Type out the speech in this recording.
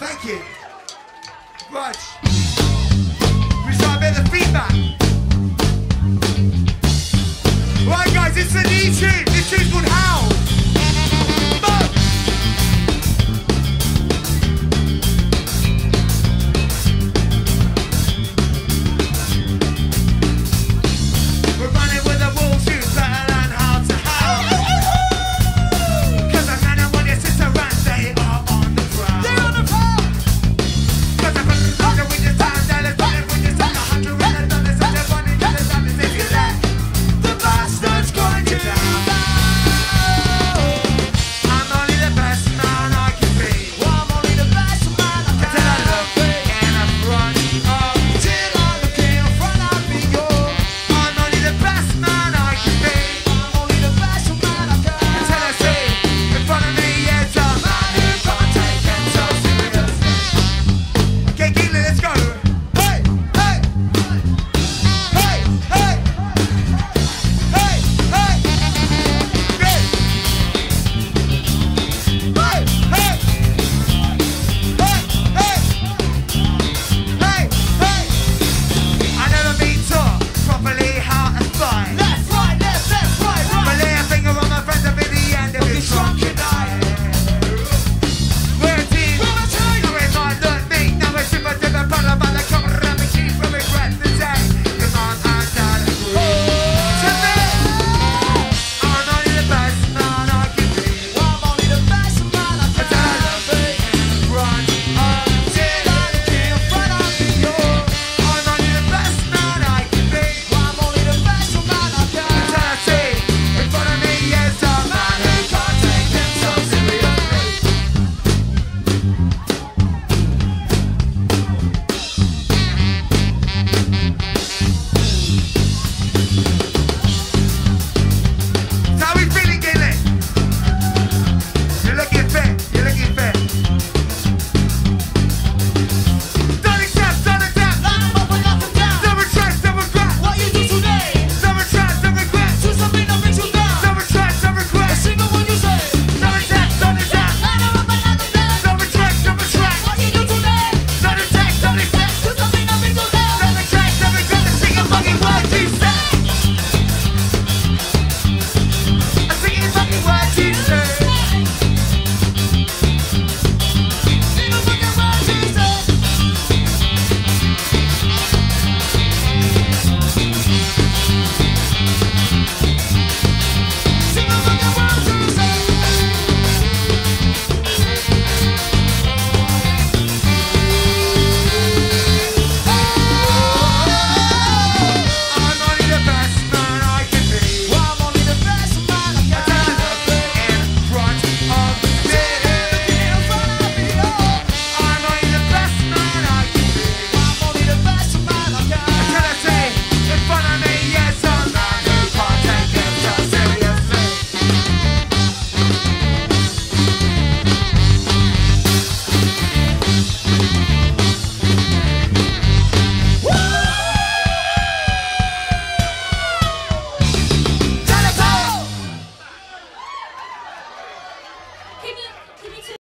Thank you. Right. We saw a bit of feedback.